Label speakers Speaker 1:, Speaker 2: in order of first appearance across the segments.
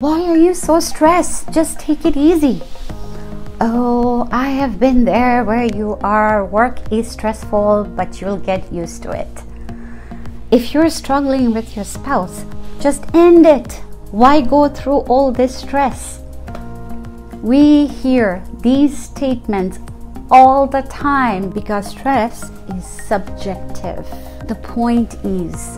Speaker 1: Why are you so stressed? Just take it easy. Oh, I have been there where you are. Work is stressful, but you'll get used to it. If you're struggling with your spouse, just end it. Why go through all this stress? We hear these statements all the time because stress is subjective. The point is,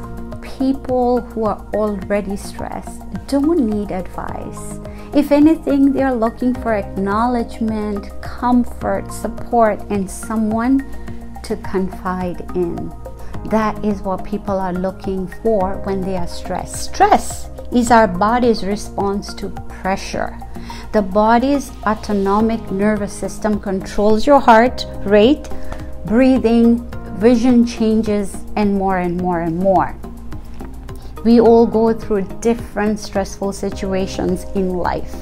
Speaker 1: people who are already stressed don't need advice. If anything, they're looking for acknowledgement, comfort, support, and someone to confide in. That is what people are looking for when they are stressed. Stress is our body's response to pressure. The body's autonomic nervous system controls your heart rate, breathing, vision changes, and more and more and more. We all go through different stressful situations in life.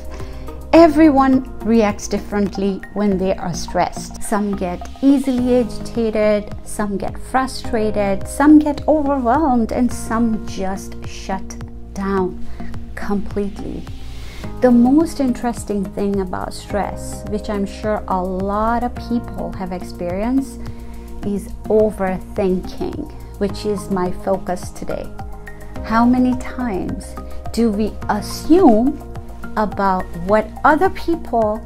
Speaker 1: Everyone reacts differently when they are stressed. Some get easily agitated, some get frustrated, some get overwhelmed, and some just shut down completely. The most interesting thing about stress, which I'm sure a lot of people have experienced, is overthinking, which is my focus today. How many times do we assume about what other people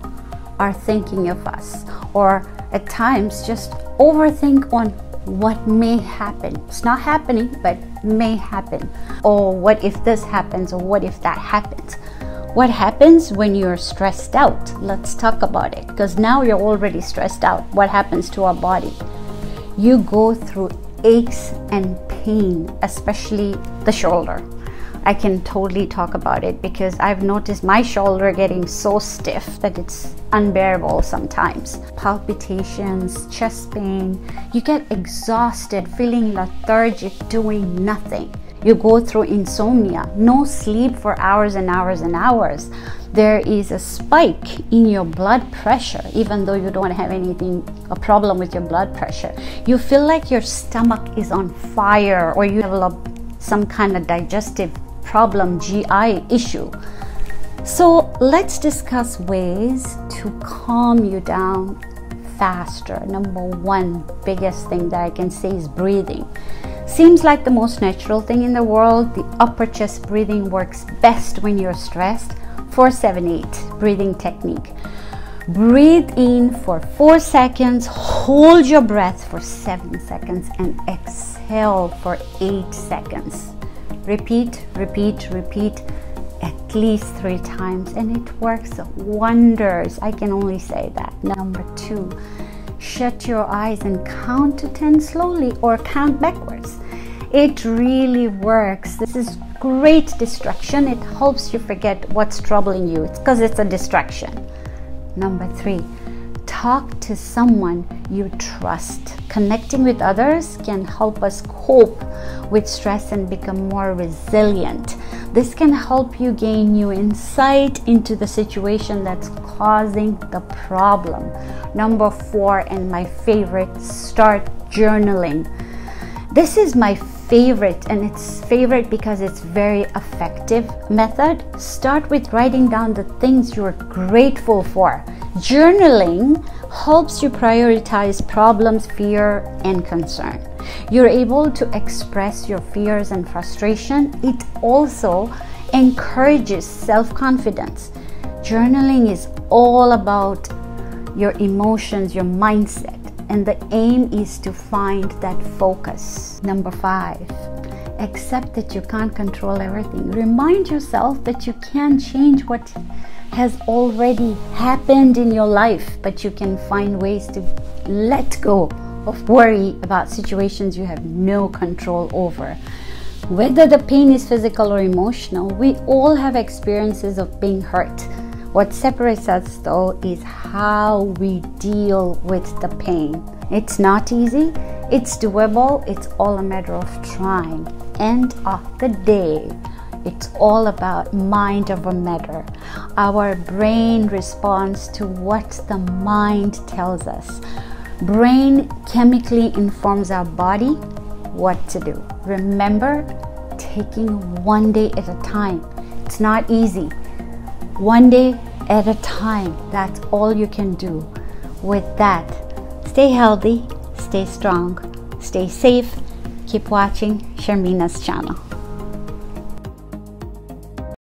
Speaker 1: are thinking of us? Or at times just overthink on what may happen. It's not happening, but may happen. Or what if this happens, or what if that happens? What happens when you're stressed out? Let's talk about it because now you're already stressed out. What happens to our body? You go through aches and pain, especially the shoulder. I can totally talk about it because I've noticed my shoulder getting so stiff that it's unbearable sometimes. Palpitations, chest pain, you get exhausted, feeling lethargic, doing nothing. You go through insomnia, no sleep for hours and hours and hours. There is a spike in your blood pressure, even though you don't have anything, a problem with your blood pressure. You feel like your stomach is on fire or you develop some kind of digestive problem, GI issue. So let's discuss ways to calm you down faster. Number one, biggest thing that I can say is breathing. Seems like the most natural thing in the world. The upper chest breathing works best when you're stressed. 478 breathing technique. Breathe in for 4 seconds, hold your breath for 7 seconds, and exhale for 8 seconds. Repeat, repeat, repeat at least three times, and it works wonders. I can only say that. Number two, shut your eyes and count to 10 slowly or count backwards. It really works. This is great distraction. It helps you forget what's troubling you. It's because it's a distraction. Number three, talk to someone you trust. Connecting with others can help us cope with stress and become more resilient. This can help you gain new insight into the situation that's causing the problem. Number four, and my favorite, start journaling. This is my favorite and it's favorite because it's very effective method. Start with writing down the things you're grateful for. Journaling helps you prioritize problems, fear, and concern. You're able to express your fears and frustration. It also encourages self confidence. Journaling is all about your emotions, your mindset, and the aim is to find that focus. Number five, accept that you can't control everything. Remind yourself that you can change what has already happened in your life, but you can find ways to let go of worry about situations you have no control over. Whether the pain is physical or emotional, we all have experiences of being hurt. What separates us though is how we deal with the pain. It's not easy, it's doable, it's all a matter of trying. End of the day, it's all about mind over matter. Our brain responds to what the mind tells us. Brain chemically informs our body what to do. Remember, taking one day at a time. It's not easy. One day at a time. That's all you can do. With that, stay healthy, stay strong, stay safe. Keep watching Sharmina's channel.